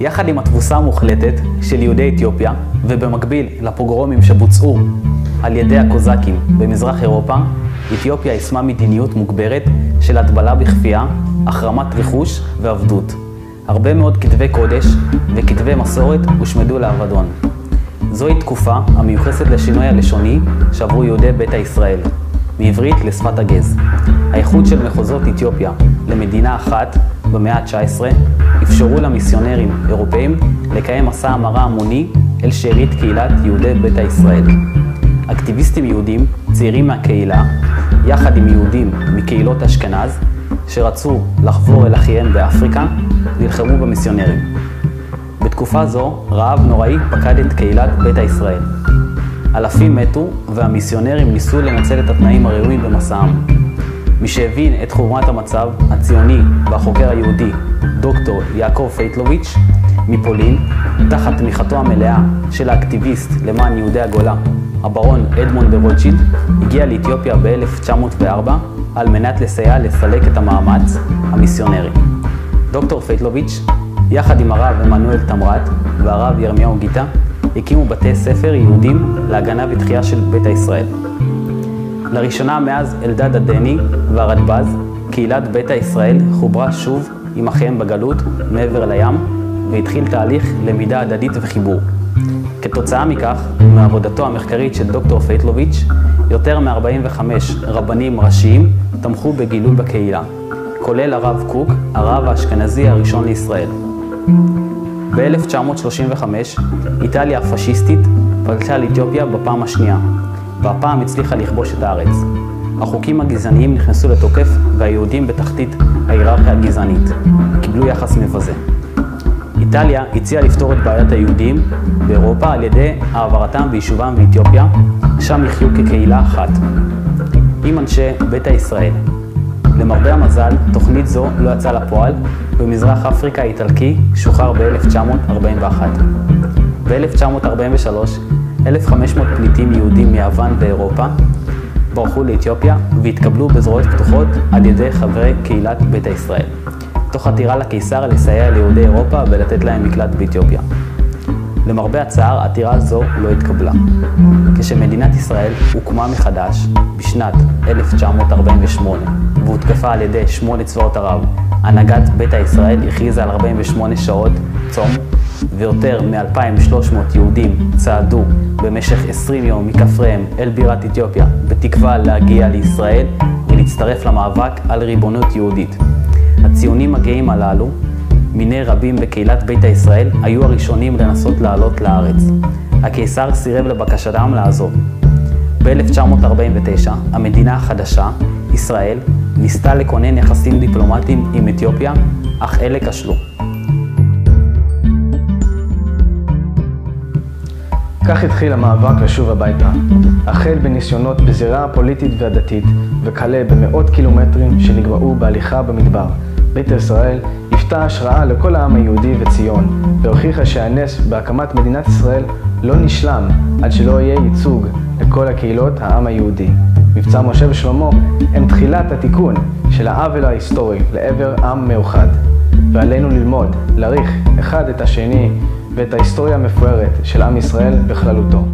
יחד עם התבוסה המוחלטת של יהודי אתיופיה, ובמקביל לפוגרומים שבוצעו על ידי הקוזקים במזרח אירופה, אתיופיה יישמה מדיניות מוגברת של הטבלה בכפייה, החרמת רכוש ועבדות. הרבה מאוד כתבי קודש וכתבי מסורת הושמדו לאבדון. זוהי תקופה המיוחסת לשינוי הלשוני שעברו יהודי ביתא ישראל, מעברית לשפת הגז. האיחוד של מחוזות אתיופיה למדינה אחת במאה ה-19 אפשרו למיסיונרים אירופאים לקיים מסע המרה המוני אל שארית קהילת יהודי ביתא ישראל. אקטיביסטים יהודים, צעירים מהקהילה, יחד עם יהודים מקהילות אשכנז, שרצו לחבור אל אחיהם באפריקה, נלחמו במיסיונרים. בתקופה זו, רעב נוראי פקד את קהילת ביתא ישראל. אלפים מתו, והמיסיונרים ניסו לנצל את התנאים הראויים במסעם. משהבין את חומרת המצב, הציוני והחוקר היהודי, דוקטור יעקב פייטלוביץ' מפולין, תחת תמיכתו המלאה של האקטיביסט למען יהודי הגולה, הברון אדמונד דה רוטשילד, הגיע לאתיופיה ב-1904 על מנת לסייע לסלק את המאמץ המיסיונרי. דוקטור פייטלוביץ', יחד עם הרב עמנואל תמרת והרב ירמיהו גיטה, הקימו בתי ספר יהודים להגנה ותחייה של ביתא ישראל. לראשונה מאז אלדד הדני והרדב"ז, קהילת ביתא ישראל חוברה שוב עם אחיהם בגלות מעבר לים, והתחיל תהליך למידה הדדית וחיבור. כתוצאה מכך, מעבודתו המחקרית של דוקטור פייטלוביץ', יותר מ-45 רבנים ראשיים תמכו בגילוי בקהילה, כולל הרב קוק, הרב האשכנזי הראשון לישראל. ב-1935, איטליה הפשיסטית פלטה על אתיופיה בפעם השנייה, והפעם הצליחה לכבוש את הארץ. החוקים הגזעניים נכנסו לתוקף, והיהודים בתחתית ההיררכיה הגזענית. קיבלו יחס מבזה. איטליה הציעה לפתור את בעיית היהודים באירופה על ידי העברתם ויישובם באתיופיה, שם יחיו כקהילה אחת. עם אנשי ביתא ישראל. למרבה המזל, תוכנית זו לא יצאה לפועל, ומזרח אפריקה האיטלקי שוחרר ב-1941. ב-1943, 1,500 פליטים יהודים מיוון ואירופה ברחו לאתיופיה והתקבלו בזרועות פתוחות על ידי חברי קהילת ביתא ישראל. תוך עתירה לקיסר לסייע ליהודי אירופה ולתת להם מקלט באתיופיה. למרבה הצער, עתירה זו לא התקבלה. כשמדינת ישראל הוקמה מחדש בשנת 1948 והותקפה על ידי שמונה צבאות ערב, הנהגת ביתא ישראל הכריזה על 48 שעות צום, ויותר מ-2,300 יהודים צעדו במשך 20 יום מכפריהם אל בירת אתיופיה, בתקווה להגיע לישראל ולהצטרף למאבק על ריבונות יהודית. הציונים הגאים הללו, מיני רבים בקהילת ביתא ישראל, היו הראשונים לנסות לעלות לארץ. הקיסר סירב לבקשתם לעזוב. ב-1949, המדינה החדשה, ישראל, ניסתה לכונן יחסים דיפלומטיים עם אתיופיה, אך אלה כשלו. כך התחיל המאבק לשוב הביתה, החל בניסיונות בזירה הפוליטית והדתית, וכלה במאות קילומטרים שנקבעו בהליכה במדבר. ביתא ישראל היוותה השראה לכל העם היהודי וציון, והוכיחה שהנס בהקמת מדינת ישראל לא נשלם עד שלא יהיה ייצוג לכל הקהילות העם היהודי. מבצע משה ושלמה הם תחילת התיקון של העוול ההיסטורי לעבר עם מאוחד. ועלינו ללמוד, להעריך אחד את השני ואת ההיסטוריה המפוארת של עם ישראל בכללותו.